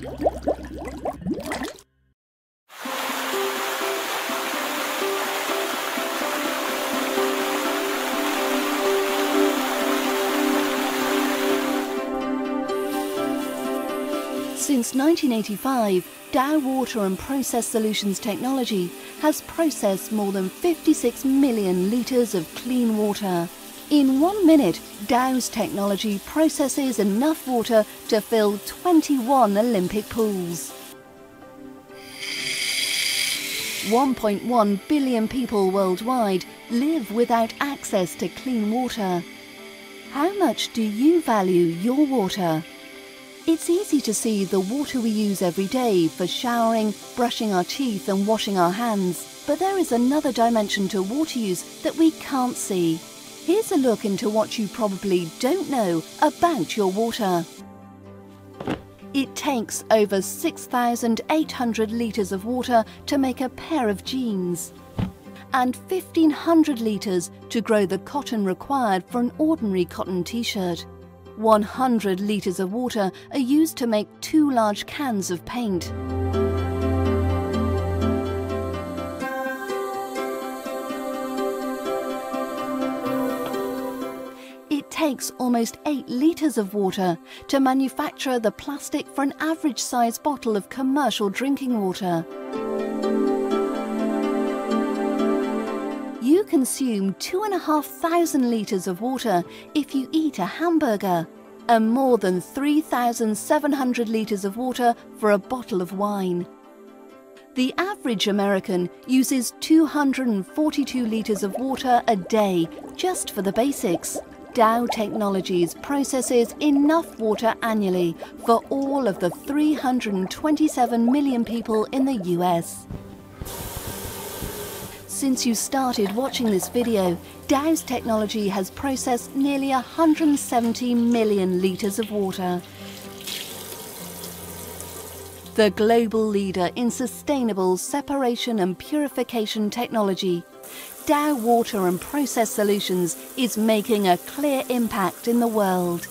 Since 1985, Dow Water and Process Solutions Technology has processed more than 56 million litres of clean water. In one minute, Dow's technology processes enough water to fill 21 Olympic pools. 1.1 billion people worldwide live without access to clean water. How much do you value your water? It's easy to see the water we use every day for showering, brushing our teeth and washing our hands, but there is another dimension to water use that we can't see. Here's a look into what you probably don't know about your water. It takes over 6,800 litres of water to make a pair of jeans and 1,500 litres to grow the cotton required for an ordinary cotton t-shirt. 100 litres of water are used to make two large cans of paint. Takes almost 8 litres of water to manufacture the plastic for an average size bottle of commercial drinking water. You consume 2,500 litres of water if you eat a hamburger, and more than 3,700 litres of water for a bottle of wine. The average American uses 242 litres of water a day just for the basics. Dow Technologies processes enough water annually for all of the 327 million people in the US. Since you started watching this video, Dow's technology has processed nearly 170 million litres of water. The global leader in sustainable separation and purification technology, Dow Water and Process Solutions is making a clear impact in the world.